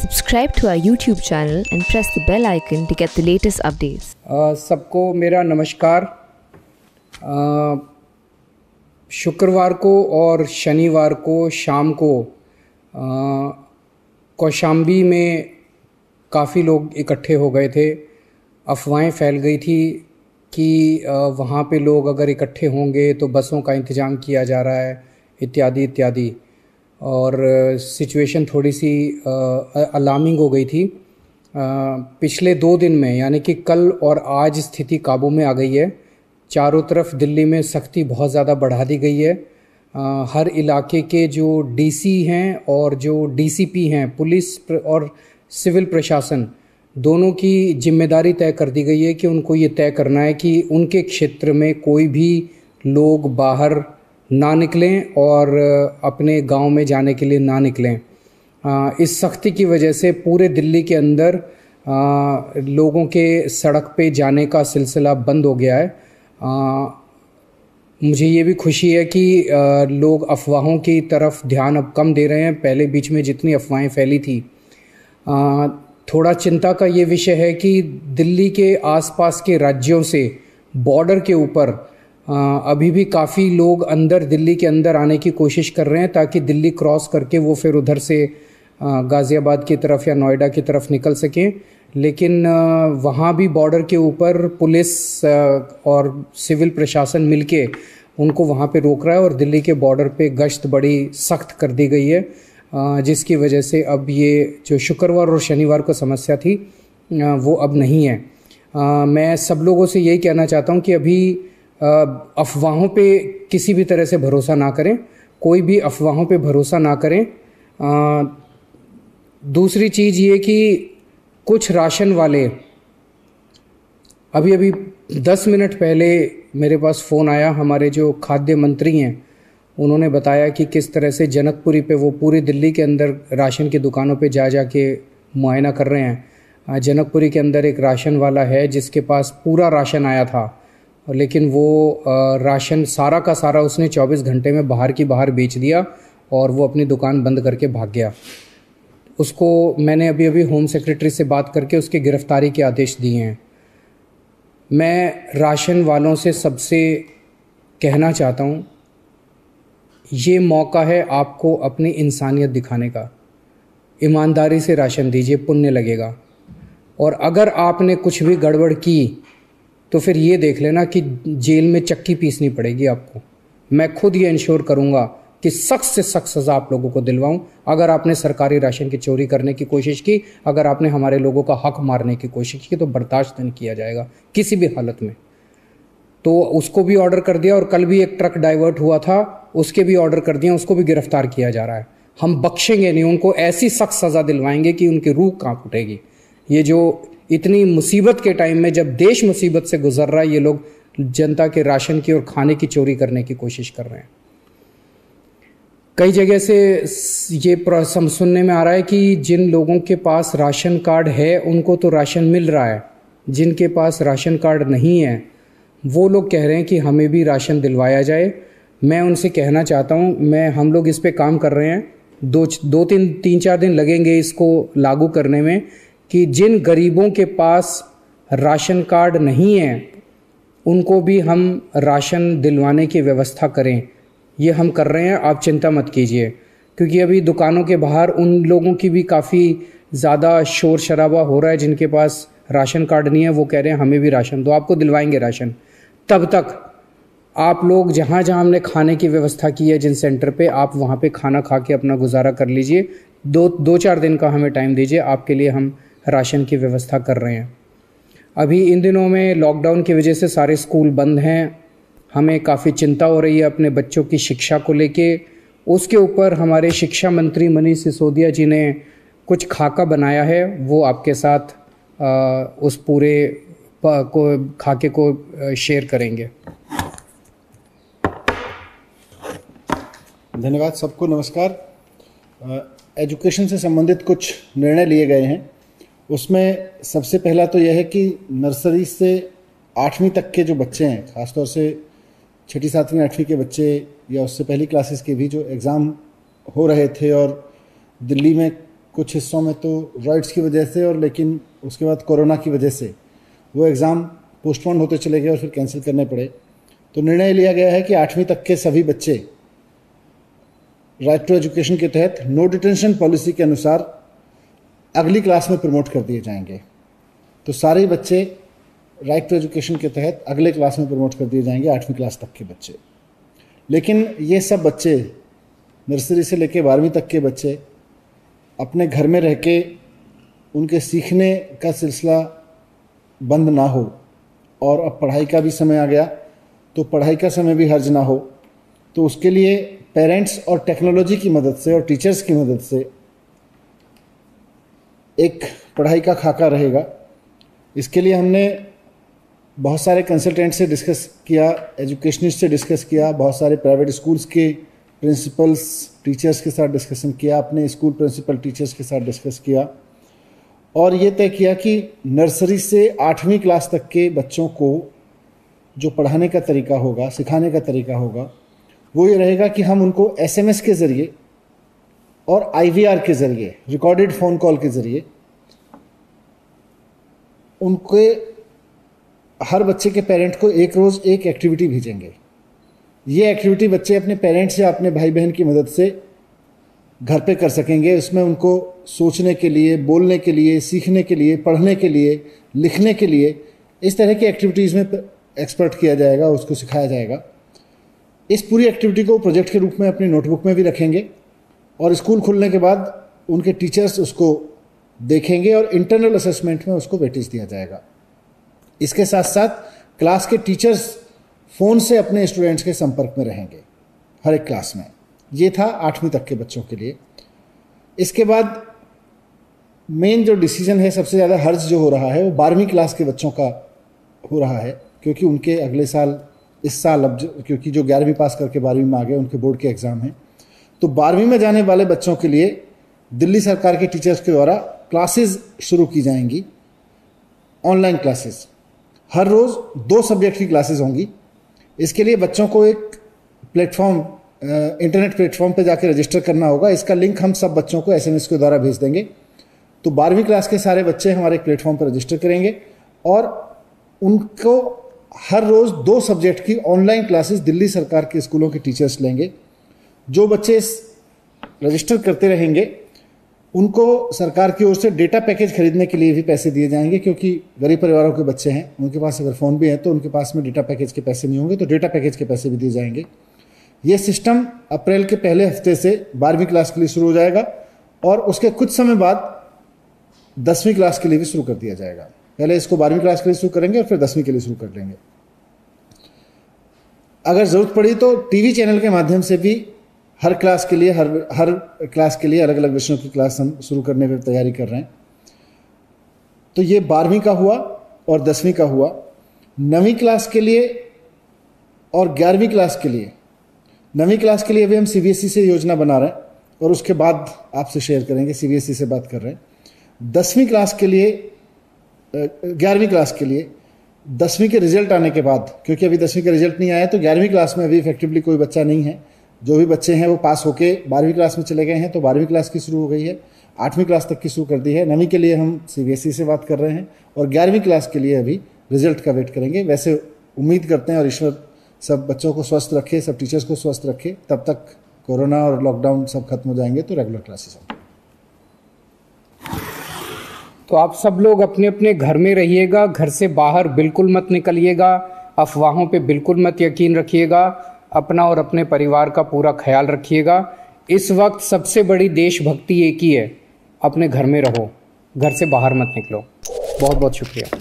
Subscribe to our YouTube channel and press the bell icon to get the latest updates. अ, सबको मेरा नमस्कार। अ, शुक्रवार को और शनिवार को शाम को अ, कौशाम्बी में काफ़ी लोग इकट्ठे हो गए थे। अफवाहें फैल गई थी कि अ, वहाँ पे लोग अगर इकट्ठे होंगे तो बसों का इंतज़ाम किया जा रहा है इत्यादि इत्यादि। और सिचुएशन थोड़ी सी अलार्मिंग हो गई थी। पिछले दो दिन में, यानी कि कल और आज स्थिति काबू में आ गई है। चारों तरफ़ दिल्ली में सख्ती बहुत ज़्यादा बढ़ा दी गई है। हर इलाके के जो डीसी हैं और जो डीसीपी हैं, पुलिस और सिविल प्रशासन, दोनों की ज़िम्मेदारी तय कर दी गई है कि उनको ये तय करना है कि उनके क्षेत्र में कोई भी लोग बाहर ना निकलें और अपने गाँव में जाने के लिए ना निकलें। इस सख्ती की वजह से पूरे दिल्ली के अंदर लोगों के सड़क पे जाने का सिलसिला बंद हो गया है। मुझे ये भी खुशी है कि लोग अफवाहों की तरफ़ ध्यान अब कम दे रहे हैं। पहले बीच में जितनी अफवाहें फैली थी। थोड़ा चिंता का ये विषय है कि दिल्ली के आसपास के राज्यों से, बॉर्डर के ऊपर अभी भी काफ़ी लोग अंदर दिल्ली के अंदर आने की कोशिश कर रहे हैं ताकि दिल्ली क्रॉस करके वो फिर उधर से गाज़ियाबाद की तरफ़ या नोएडा की तरफ़ निकल सकें। लेकिन वहाँ भी बॉर्डर के ऊपर पुलिस और सिविल प्रशासन मिलके उनको वहाँ पे रोक रहा है और दिल्ली के बॉर्डर पे गश्त बड़ी सख्त कर दी गई है जिसकी वजह से अब ये जो शुक्रवार और शनिवार को समस्या थी वो अब नहीं है। मैं सब लोगों से यही कहना चाहता हूँ कि अभी अफवाहों पे किसी भी तरह से भरोसा ना करें कोई भी अफवाहों पे भरोसा ना करें। आ, दूसरी चीज़ ये कि कुछ राशन वाले अभी अभी दस मिनट पहले मेरे पास फ़ोन आया हमारे जो खाद्य मंत्री हैं उन्होंने बताया कि किस तरह से जनकपुरी पे वो पूरी दिल्ली के अंदर राशन की दुकानों पे जा जा के मुआयना कर रहे हैं। जनकपुरी के अंदर एक राशन वाला है जिसके पास पूरा राशन आया था। लेकिन वो राशन सारा का सारा उसने 24 घंटे में बाहर की बाहर बेच दिया और वो अपनी दुकान बंद करके भाग गया। उसको मैंने अभी अभी होम सेक्रेटरी से बात करके उसकी गिरफ्तारी के आदेश दिए हैं। मैं राशन वालों से सबसे कहना चाहता हूँ, ये मौका है आपको अपनी इंसानियत दिखाने का। ईमानदारी से राशन दीजिए, पुण्य लगेगा। और अगर आपने कुछ भी गड़बड़ की तो फिर ये देख लेना कि जेल में चक्की पीसनी पड़ेगी आपको। मैं खुद ये इंश्योर करूँगा कि सख्त से सख्त सज़ा आप लोगों को दिलवाऊं। अगर आपने सरकारी राशन की चोरी करने की कोशिश की, अगर आपने हमारे लोगों का हक मारने की कोशिश की तो बर्दाश्त नहीं किया जाएगा, किसी भी हालत में। तो उसको भी ऑर्डर कर दिया और कल भी एक ट्रक डाइवर्ट हुआ था, उसके भी ऑर्डर कर दिया, उसको भी गिरफ़्तार किया जा रहा है। हम बख्शेंगे नहीं, उनको ऐसी सख्त सज़ा दिलवाएँगे कि उनकी रूह काँप उठेगी। ये जो इतनी मुसीबत के टाइम में जब देश मुसीबत से गुजर रहा है, ये लोग जनता के राशन की और खाने की चोरी करने की कोशिश कर रहे हैं। कई जगह से ये सुनने में आ रहा है कि जिन लोगों के पास राशन कार्ड है, उनको तो राशन मिल रहा है। जिनके पास राशन कार्ड नहीं है, वो लोग कह रहे हैं कि हमें भी राशन दिलवाया जाए। मैं उनसे कहना चाहता हूँ, मैं, हम लोग इस पर काम कर रहे हैं। दो दो तीन तीन चार दिन लगेंगे इसको लागू करने में। कि जिन गरीबों के पास राशन कार्ड नहीं है, उनको भी हम राशन दिलवाने की व्यवस्था करें। ये हम कर रहे हैं, आप चिंता मत कीजिए। क्योंकि अभी दुकानों के बाहर उन लोगों की भी काफ़ी ज़्यादा शोर शराबा हो रहा है, जिनके पास राशन कार्ड नहीं है, वो कह रहे हैं, हमें भी राशन दो, आपको दिलवाएँगे राशन। तब तक आप लोग जहाँ जहाँ हमने खाने की व्यवस्था की है, जिन सेंटर पे, आप वहाँ पे खाना खा के अपना गुजारा कर लीजिए। दो दो चार दिन का हमें टाइम दीजिए, आपके लिए हम राशन की व्यवस्था कर रहे हैं। अभी इन दिनों में लॉकडाउन की वजह से सारे स्कूल बंद हैं। हमें काफ़ी चिंता हो रही है अपने बच्चों की शिक्षा को लेके। उसके ऊपर हमारे शिक्षा मंत्री मनीष सिसोदिया जी ने कुछ खाका बनाया है। वो आपके साथ आ, उस पूरे को खाके को शेयर करेंगे। धन्यवाद सबको नमस्कार। एजुकेशन से संबंधित कुछ निर्णय लिए गए हैं। उसमें सबसे पहला तो यह है कि नर्सरी से आठवीं तक के जो बच्चे हैं, खासतौर से छठी, सातवीं, आठवीं के बच्चे या उससे पहली क्लासेस के भी जो एग्ज़ाम हो रहे थे और दिल्ली में कुछ हिस्सों में तो रॉइड्स की वजह से और लेकिन उसके बाद कोरोना की वजह से वो एग्ज़ाम पोस्टपोन होते चले गए और फिर कैंसिल करने पड़े। तो निर्णय लिया गया है कि आठवीं तक के सभी बच्चे राइट टू एजुकेशन के तहत नो डिटेंशन पॉलिसी के अनुसार अगली क्लास में प्रमोट कर दिए जाएँगे। तो सारे बच्चे राइट टू एजुकेशन के तहत अगले क्लास में प्रमोट कर दिए जाएँगे, आठवीं क्लास तक के बच्चे। लेकिन ये सब बच्चे नर्सरी से लेकर बारहवीं तक के बच्चे, अपने घर में रह के उनके सीखने का सिलसिला बंद ना हो और अब पढ़ाई का भी समय आ गया तो पढ़ाई का समय भी हर्ज ना हो तो उसके लिए पेरेंट्स और टेक्नोलॉजी की मदद से और टीचर्स की मदद से एक पढ़ाई का खाका रहेगा। इसके लिए हमने बहुत सारे कंसल्टेंट से डिस्कस किया एजुकेशनिस्ट से डिस्कस किया, बहुत सारे प्राइवेट स्कूल्स के प्रिंसिपल्स टीचर्स के साथ डिस्कशन किया, अपने स्कूल प्रिंसिपल टीचर्स के साथ डिस्कस किया। और ये तय किया कि नर्सरी से आठवीं क्लास तक के बच्चों को जो पढ़ाने का तरीका होगा, सिखाने का तरीका होगा, वो ये रहेगा कि हम उनको एसएमएस के ज़रिए और आईवीआर के ज़रिए रिकॉर्डेड फ़ोन कॉल के ज़रिए, उनके हर बच्चे के पेरेंट को एक रोज़ एक एक्टिविटी भेजेंगे। ये एक्टिविटी बच्चे अपने पेरेंट्स या अपने भाई बहन की मदद से घर पे कर सकेंगे। उसमें उनको सोचने के लिए, बोलने के लिए, सीखने के लिए, पढ़ने के लिए, लिखने के लिए इस तरह की एक्टिविटीज़ में एक्सपर्ट किया जाएगा, उसको सिखाया जाएगा। इस पूरी एक्टिविटी को प्रोजेक्ट के रूप में अपनी नोटबुक में भी रखेंगे। और स्कूल खुलने के बाद उनके टीचर्स उसको देखेंगे और इंटरनल असेसमेंट में उसको वेटेज दिया जाएगा। इसके साथ साथ क्लास के टीचर्स फ़ोन से अपने स्टूडेंट्स के संपर्क में रहेंगे, हर एक क्लास में। ये था आठवीं तक के बच्चों के लिए। इसके बाद मेन जो डिसीज़न है, सबसे ज़्यादा हर्ज जो हो रहा है, वो बारहवीं क्लास के बच्चों का हो रहा है, क्योंकि उनके अगले साल, इस साल अब क्योंकि जो ग्यारहवीं पास करके बारहवीं में आ गए, उनके बोर्ड के एग्ज़ाम हैं। तो बारहवीं में जाने वाले बच्चों के लिए दिल्ली सरकार के टीचर्स के द्वारा क्लासेस शुरू की जाएँगी। ऑनलाइन क्लासेस हर रोज़ दो सब्जेक्ट की क्लासेस होंगी। इसके लिए बच्चों को एक प्लेटफॉर्म इंटरनेट प्लेटफॉर्म पर जाकर रजिस्टर करना होगा। इसका लिंक हम सब बच्चों को एसएमएस के द्वारा भेज देंगे। तो बारहवीं क्लास के सारे बच्चे हमारे प्लेटफॉर्म पर रजिस्टर करेंगे और उनको हर रोज़ दो सब्जेक्ट की ऑनलाइन क्लासेस दिल्ली सरकार के स्कूलों के टीचर्स लेंगे। जो बच्चे रजिस्टर करते रहेंगे, उनको सरकार की ओर से डेटा पैकेज खरीदने के लिए भी पैसे दिए जाएँगे, क्योंकि गरीब परिवारों के बच्चे हैं, उनके पास अगर फ़ोन भी है तो उनके पास में डेटा पैकेज के पैसे नहीं होंगे तो डेटा पैकेज के पैसे भी दिए जाएँगे। ये सिस्टम अप्रैल के पहले हफ़्ते से बारहवीं क्लास के लिए शुरू हो जाएगा, और उसके कुछ समय बाद दसवीं क्लास के लिए भी शुरू कर दिया जाएगा। पहले इसको बारहवीं क्लास के लिए शुरू करेंगे, और फिर दसवीं के लिए शुरू कर लेंगे। अगर ज़रूरत पड़ी तो टीवी चैनल के माध्यम से भी हर क्लास के लिए, हर हर क्लास के लिए अलग अलग विषयों की क्लास हम शुरू करने पर तैयारी कर रहे हैं। तो ये बारहवीं का हुआ और दसवीं का हुआ। नवीं क्लास के लिए और ग्यारहवीं क्लास के लिए। नवीं क्लास के लिए अभी हम सीबीएसई से योजना बना रहे हैं और उसके बाद आपसे शेयर करेंगे सीबीएसई से बात कर रहे हैं। दसवीं क्लास के लिए ग्यारहवीं क्लास के लिए, दसवीं के रिज़ल्ट आने के बाद, क्योंकि अभी दसवीं का रिज़ल्ट नहीं आया तो ग्यारहवीं क्लास में अभी इफेक्टिवली कोई बच्चा नहीं है। जो भी बच्चे हैं वो पास होके बारहवीं क्लास में चले गए हैं तो बारहवीं क्लास की शुरू हो गई है। आठवीं क्लास तक की शुरू कर दी है। नवीं के लिए हम सी से बात कर रहे हैं और ग्यारहवीं क्लास के लिए अभी रिज़ल्ट का वेट करेंगे। वैसे उम्मीद करते हैं और ईश्वर सब बच्चों को स्वस्थ रखे, सब टीचर्स को स्वस्थ रखे, तब तक कोरोना और लॉकडाउन सब खत्म हो जाएँगे तो रेगुलर क्लासेस होंगे। तो आप सब लोग अपने अपने घर में रहिएगा, घर से बाहर बिल्कुल मत निकलिएगा, अफवाहों पे बिल्कुल मत यकीन रखिएगा। अपना और अपने परिवार का पूरा ख्याल रखिएगा। इस वक्त सबसे बड़ी देशभक्ति एक ही है। अपने घर में रहो। घर से बाहर मत निकलो। बहुत बहुत शुक्रिया।